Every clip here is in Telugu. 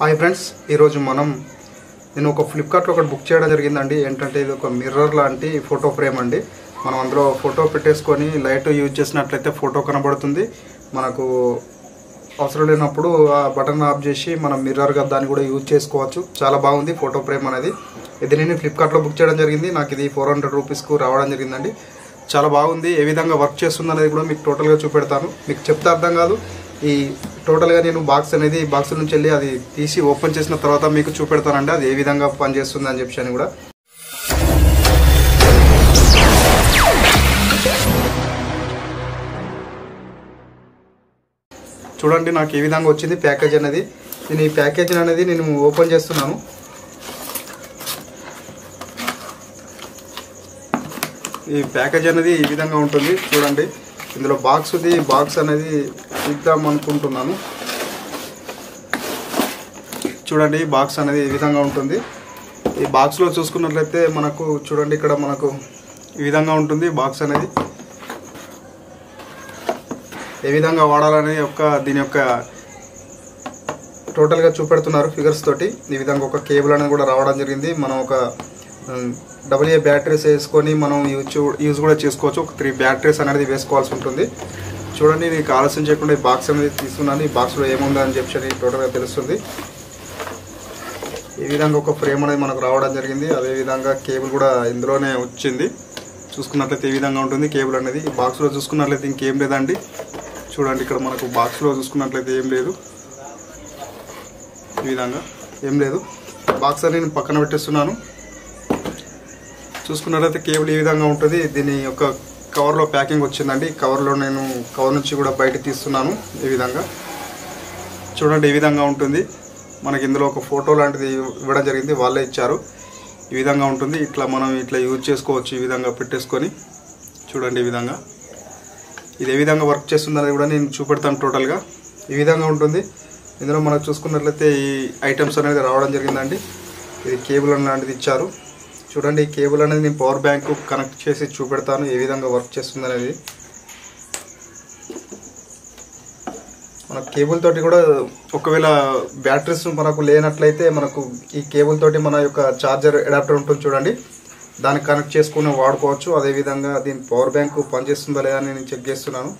హాయ్ ఫ్రెండ్స్ ఈరోజు మనం నేను ఒక ఫ్లిప్కార్ట్లో ఒకటి బుక్ చేయడం జరిగిందండి. ఏంటంటే ఇది ఒక మిర్రర్ లాంటి ఫోటో ఫ్రేమ్ అండి. మనం అందులో ఫోటో పెట్టేసుకొని లైట్ యూజ్ చేసినట్లయితే ఫోటో కనబడుతుంది. మనకు అవసరం లేనప్పుడు ఆ బటన్ ఆఫ్ చేసి మనం మిర్రర్గా దాన్ని కూడా యూజ్ చేసుకోవచ్చు. చాలా బాగుంది ఫోటో ఫ్రేమ్ అనేది. ఇది నేను ఫ్లిప్కార్ట్లో బుక్ చేయడం జరిగింది. నాకు ఇది ఫోర్ హండ్రెడ్ రూపీస్కు రావడం జరిగిందండి. చాలా బాగుంది. ఏ విధంగా వర్క్ చేస్తుంది అనేది కూడా మీకు టోటల్గా చూపెడతాను. మీకు చెప్తే అర్థం కాదు. ఈ టోటల్గా నేను బాక్స్ అనేది బాక్స్ నుంచి వెళ్ళి అది తీసి ఓపెన్ చేసిన తర్వాత మీకు చూపెడతానండి. అది ఏ విధంగా పనిచేస్తుంది అని చెప్పి కూడా. చూడండి నాకు ఏ విధంగా వచ్చింది ప్యాకేజ్ అనేది. నేను ఈ ప్యాకేజ్ అనేది నేను ఓపెన్ చేస్తున్నాను. ఈ ప్యాకేజ్ అనేది ఈ విధంగా ఉంటుంది. చూడండి. ఇందులో బాక్స్ ఉంది. బాక్స్ అనేది ఇద్దాం అనుకుంటున్నాను. చూడండి బాక్స్ అనేది ఈ విధంగా ఉంటుంది. ఈ బాక్స్లో చూసుకున్నట్లయితే మనకు చూడండి ఇక్కడ మనకు ఈ విధంగా ఉంటుంది బాక్స్ అనేది. ఏ విధంగా వాడాలని యొక్క దీని యొక్క టోటల్గా చూపెడుతున్నారు ఫిగర్స్ తోటి. ఈ విధంగా ఒక కేబుల్ అనేది కూడా రావడం జరిగింది. మనం ఒక డబుల్ ఏ బ్యాటరీస్ వేసుకొని మనం యూజ్ యూజ్ కూడా చేసుకోవచ్చు. ఒక త్రీ బ్యాటరీస్ అనేది వేసుకోవాల్సి ఉంటుంది. చూడండి నీకు ఆలస్యం చేయకుండా ఈ బాక్స్ అనేది తీసుకున్నాను. ఈ బాక్స్లో ఏముందని అని చెప్పి టోటల్గా తెలుస్తుంది. ఈ విధంగా ఒక ఫ్రేమ్ అనేది మనకు రావడం జరిగింది. అదే విధంగా కేబుల్ కూడా ఇందులోనే వచ్చింది. చూసుకున్నట్లయితే ఈ విధంగా ఉంటుంది కేబుల్ అనేది. ఈ బాక్స్లో చూసుకున్నట్లయితే ఇంకేం లేదండి. చూడండి ఇక్కడ మనకు బాక్స్లో చూసుకున్నట్లయితే ఏం లేదు. ఈ విధంగా ఏం లేదు. బాక్స్ అనేది నేను పక్కన పెట్టేస్తున్నాను. చూసుకున్నట్లయితే కేబుల్ ఈ విధంగా ఉంటుంది. దీని యొక్క కవర్లో ప్యాకింగ్ వచ్చిందండి. కవర్లో నేను కవర్ నుంచి కూడా బయట తీస్తున్నాను ఈ విధంగా. చూడండి ఈ విధంగా ఉంటుంది. మనకి ఇందులో ఒక ఫోటో లాంటిది ఇవ్వడం జరిగింది. వాళ్ళే ఇచ్చారు. ఈ విధంగా ఉంటుంది. ఇట్లా మనం ఇట్లా యూజ్ చేసుకోవచ్చు ఈ విధంగా పెట్టేసుకొని. చూడండి ఈ విధంగా. ఇది ఏ విధంగా వర్క్ చేస్తుందనేది కూడా నేను చూపెడతాను టోటల్గా ఈ విధంగా ఉంటుంది. ఇందులో మనకు చూసుకున్నట్లయితే ఈ ఐటమ్స్ అనేది రావడం జరిగిందండి. ఇది కేబుల్ లాంటిది ఇచ్చారు. చూడండి ఈ కేబుల్ అనేది నేను పవర్ బ్యాంక్ కనెక్ట్ చేసి చూపెడతాను ఏ విధంగా వర్క్ చేస్తుంది అనేది మన కేబుల్ తోటి కూడా ఒకవేళ బ్యాటరీస్ మనకు లేనట్లయితే మనకు ఈ కేబుల్ తోటి మన యొక్క ఛార్జర్ అడాప్టర్ ఉంటుంది చూడండి దాన్ని కనెక్ట్ చేసుకుని వాడుకోవచ్చు. అదేవిధంగా దీని పవర్ బ్యాంక్ పనిచేస్తుందా లేదా అని నేను చెక్ చేస్తున్నాను.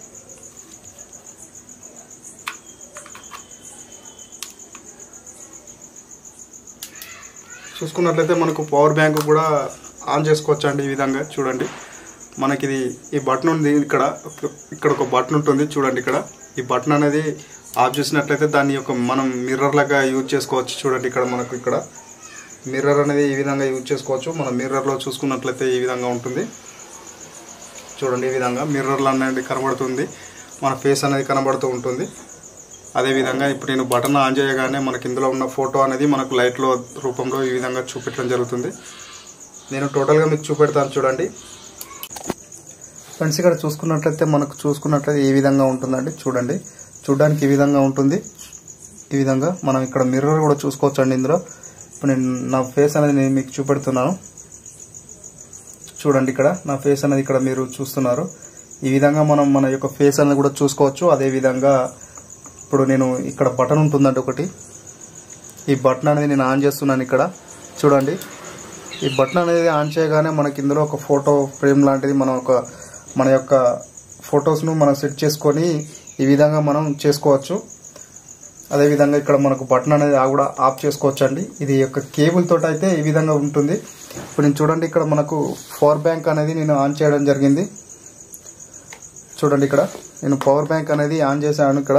చూసుకున్నట్లయితే మనకు పవర్ బ్యాంక్ కూడా ఆన్ చేసుకోవచ్చు అండి ఈ విధంగా. చూడండి. మనకి ఇది ఈ బటన్ ఉంది ఇక్కడ. ఇక్కడ ఒక బటన్ ఉంటుంది. చూడండి ఇక్కడ. ఈ బటన్ అనేది ఆఫ్ చేసినట్లయితే దాన్ని యొక్క మనం మిర్రర్ లాగా యూజ్ చేసుకోవచ్చు. చూడండి ఇక్కడ మనకు ఇక్కడ. మిర్రర్ అనేది ఈ విధంగా యూజ్ చేసుకోవచ్చు. మన మిర్రర్లో చూసుకున్నట్లయితే ఈ విధంగా ఉంటుంది. చూడండి ఈ విధంగా. మిర్రర్లు అనేది కనబడుతుంది. మన ఫేస్ అనేది కనబడుతూ ఉంటుంది. అదేవిధంగా ఇప్పుడు నేను బటన్ ఆన్ చేయగానే మనకి ఇందులో ఉన్న ఫోటో అనేది మనకు లైట్లో రూపంలో ఈ విధంగా చూపెట్టడం జరుగుతుంది. నేను టోటల్గా మీకు చూపెడతాను చూడండి. ఫ్రెండ్స్ ఇక్కడ చూసుకున్నట్లయితే మనకు చూసుకున్నట్లయితే ఈ విధంగా ఉంటుందండి. చూడండి. చూడడానికి ఈ విధంగా ఉంటుంది. ఈ విధంగా మనం ఇక్కడ మిర్రర్ కూడా చూసుకోవచ్చు అండి ఇందులో. ఇప్పుడు నేను నా ఫేస్ అనేది నేను మీకు చూపెడుతున్నాను. చూడండి ఇక్కడ నా ఫేస్ అనేది ఇక్కడ మీరు చూస్తున్నారు. ఈ విధంగా మనం మన యొక్క ఫేస్ అనేది కూడా చూసుకోవచ్చు. అదే విధంగా ఇప్పుడు నేను ఇక్కడ బటన్ ఉంటుందండి ఒకటి. ఈ బటన్ అనేది నేను ఆన్ చేస్తున్నాను ఇక్కడ. చూడండి. ఈ బటన్ అనేది ఆన్ చేయగానే మనకి ఇందులో ఒక ఫోటో ఫ్రేమ్ లాంటిది మనం ఒక మన యొక్క ఫొటోస్ను మనం సెట్ చేసుకొని ఈ విధంగా మనం చేసుకోవచ్చు. అదేవిధంగా ఇక్కడ మనకు బటన్ అనేది కూడా ఆఫ్ చేసుకోవచ్చు అండి ఇది యొక్క కేబుల్ తోటి అయితే ఈ విధంగా ఉంటుంది. ఇప్పుడు నేను చూడండి ఇక్కడ మనకు పవర్ బ్యాంక్ అనేది నేను ఆన్ చేయడం జరిగింది. చూడండి ఇక్కడ. నేను పవర్ బ్యాంక్ అనేది ఆన్ చేశాను ఇక్కడ.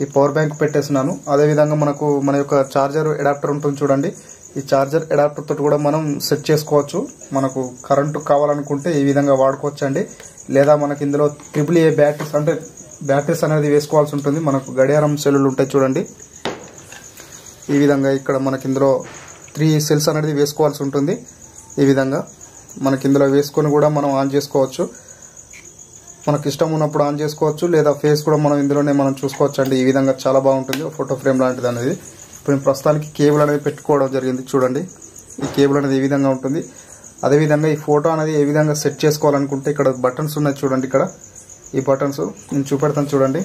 ఈ పవర్ బ్యాంక్ పెట్టేస్తున్నాను. అదేవిధంగా మనకు మన యొక్క ఛార్జర్ అడాప్టర్ ఉంటుంది చూడండి. ఈ చార్జర్ అడాప్టర్ తోటి కూడా మనం సెట్ చేసుకోవచ్చు. మనకు కరెంటు కావాలనుకుంటే ఈ విధంగా వాడుకోవచ్చు అండి లేదా మనకి ఇందులో ట్రిపుల్ ఏ బ్యాటరీస్ అంటే బ్యాటరీస్ అనేది వేసుకోవాల్సి ఉంటుంది. మనకు గడియారం సెల్లులు ఉంటాయి చూడండి. ఈ విధంగా ఇక్కడ మనకి ఇందులో త్రీ సెల్స్ అనేది వేసుకోవాల్సి ఉంటుంది. ఈ విధంగా మనకి ఇందులో వేసుకొని కూడా మనం ఆన్ చేసుకోవచ్చు. మనకు ఇష్టం ఉన్నప్పుడు ఆన్ చేసుకోవచ్చు లేదా ఫేస్ కూడా మనం ఇందులోనే మనం చూసుకోవచ్చు అండి ఈ విధంగా చాలా బాగుంటుంది. ఫోటో ఫ్రేమ్ లాంటిది అనేది. ఇప్పుడు ప్రస్తుతానికి కేబుల్ అనేది పెట్టుకోవడం జరిగింది చూడండి. ఈ కేబుల్ అనేది ఏ విధంగా ఉంటుంది? అదేవిధంగా ఈ ఫోటో అనేది ఏ విధంగా సెట్ చేసుకోవాలనుకుంటే ఇక్కడ బటన్స్ ఉన్నాయి చూడండి ఇక్కడ. ఈ బటన్స్ నేను చూపెడతాను చూడండి.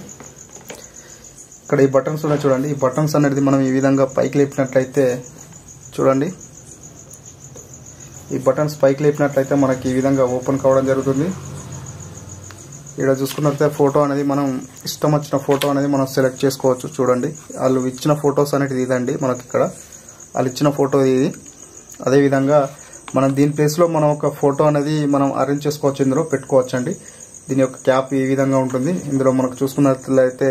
ఇక్కడ ఈ బటన్స్ ఉన్నాయి చూడండి. ఈ బటన్స్ అనేది మనం ఈ విధంగా పైకి లేపినట్లయితే చూడండి. ఈ బటన్స్ పైకి లేపినట్లయితే మనకి ఈ విధంగా ఓపెన్ కావడం జరుగుతుంది. ఇక్కడ చూసుకున్నట్లయితే ఫోటో అనేది మనం ఇష్టం వచ్చిన ఫోటో అనేది మనం సెలెక్ట్ చేసుకోవచ్చు. చూడండి. వాళ్ళు ఇచ్చిన ఫొటోస్ అనేది ఇదండి మనకి ఇక్కడ. వాళ్ళు ఇచ్చిన ఫోటో ఇది. అదేవిధంగా మనం దీని ప్లేస్లో మనం ఒక ఫోటో అనేది మనం అరేంజ్ చేసుకోవచ్చు. ఇందులో పెట్టుకోవచ్చు అండి దీని యొక్క క్యాప్ ఈ విధంగా ఉంటుంది. ఇందులో మనకు చూసుకున్నట్లయితే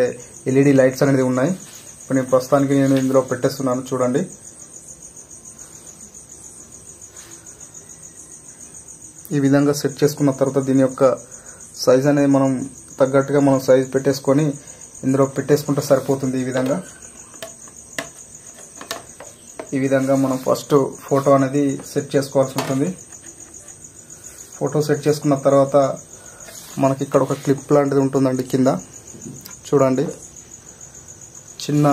ఎల్ఈడి లైట్స్ అనేది ఉన్నాయి. ఇప్పుడు నేను ప్రస్తుతానికి నేను ఇందులో పెట్టేస్తున్నాను. చూడండి. ఈ విధంగా సెట్ చేసుకున్న తర్వాత దీని యొక్క సైజ్ అనేది మనం తగ్గట్టుగా మనం సైజ్ పెట్టేసుకొని ఇందులో పెట్టేసుకుంటే సరిపోతుంది ఈ విధంగా. ఈ విధంగా మనం ఫస్ట్ ఫోటో అనేది సెట్ చేసుకోవాల్సి ఉంటుంది. ఫోటో సెట్ చేసుకున్న తర్వాత మనకి ఇక్కడ ఒక క్లిప్ లాంటిది ఉంటుందండి కింద. చూడండి. చిన్న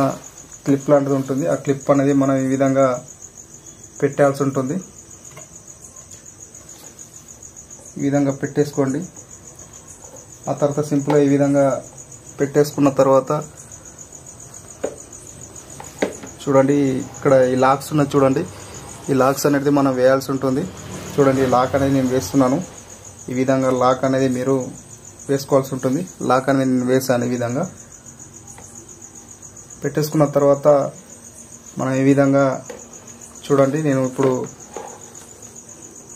క్లిప్ లాంటిది ఉంటుంది. ఆ క్లిప్ అనేది మనం ఈ విధంగా పెట్టాల్సి ఉంటుంది. ఈ విధంగా పెట్టేసుకోండి. ఆ తర్వాత సింపుల్గా ఈ విధంగా పెట్టేసుకున్న తర్వాత చూడండి ఇక్కడ ఈ లాక్స్ ఉన్నది చూడండి. ఈ లాక్స్ అనేది మనం వేయాల్సి ఉంటుంది. చూడండి ఈ లాక్ అనేది నేను వేస్తున్నాను. ఈ విధంగా లాక్ అనేది మీరు వేసుకోవాల్సి ఉంటుంది. లాక్ అనేది నేను వేసాను ఈ విధంగా. పెట్టేసుకున్న తర్వాత మనం ఈ విధంగా చూడండి నేను ఇప్పుడు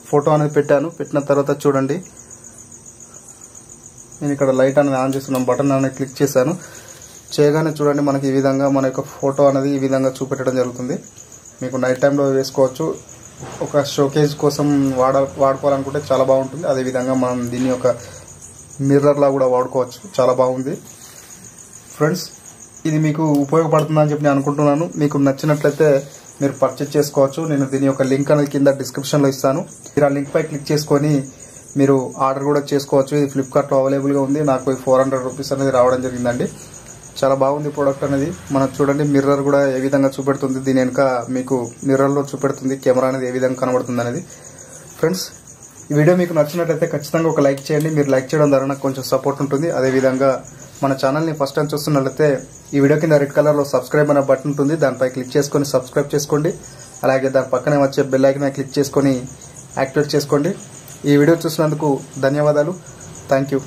ఫోటో అనేది పెట్టాను. పెట్టిన తర్వాత చూడండి. నేను ఇక్కడ లైట్ అనేది ఆన్ చేస్తున్నాను బటన్ అనేది క్లిక్ చేశాను. చేయగానే చూడండి మనకి ఈ విధంగా మన యొక్క ఫోటో అనేది ఈ విధంగా చూపెట్టడం జరుగుతుంది. మీకు నైట్ టైంలో వేసుకోవచ్చు. ఒక షోకేజ్ కోసం వాడ వాడుకోవాలనుకుంటే చాలా బాగుంటుంది. అదేవిధంగా మనం దీన్ని ఒక మిర్రర్లా కూడా వాడుకోవచ్చు. చాలా బాగుంది. ఫ్రెండ్స్ ఇది మీకు ఉపయోగపడుతుందని చెప్పి నేను అనుకుంటున్నాను. మీకు నచ్చినట్లయితే మీరు పర్చేజ్ చేసుకోవచ్చు. నేను దీని యొక్క లింక్ అనేది కింద డిస్క్రిప్షన్లో ఇస్తాను. మీరు ఆ లింక్పై క్లిక్ చేసుకొని మీరు ఆర్డర్ కూడా చేసుకోవచ్చు. ఇది ఫ్లిప్కార్ట్లో అవైలబుల్గా ఉంది. నాకు ఫోర్ హండ్రెడ్ రూపీస్ అనేది రావడం జరిగిందండి. చాలా బాగుంది ప్రోడక్ట్ అనేది. మనం చూడండి మిర్రర్ కూడా ఏ విధంగా చూపెడుతుంది. దీని వెనుక మీకు మిర్రర్లో చూపెడుతుంది. కెమెరా అనేది ఏ విధంగా కనబడుతుంది అనేది. ఫ్రెండ్స్ ఈ వీడియో మీకు నచ్చినట్లయితే ఖచ్చితంగా ఒక లైక్ చేయండి. మీరు లైక్ చేయడం ద్వారా నాకు కొంచెం సపోర్ట్ ఉంటుంది. అదేవిధంగా మన ఛానల్ని ఫస్ట్ టైం చూస్తున్నట్లయితే ఈ వీడియో కింద రెడ్ కలర్లో సబ్స్క్రైబ్ అనే బటన్ ఉంటుంది. దానిపై క్లిక్ చేసుకొని సబ్స్క్రైబ్ చేసుకోండి. అలాగే దాని పక్కనే వచ్చే బెల్ ఐకన్ క్లిక్ చేసుకొని యాక్టివేట్ చేసుకోండి. ఈ వీడియో చూసినందుకు ధన్యవాదాలు. Thank you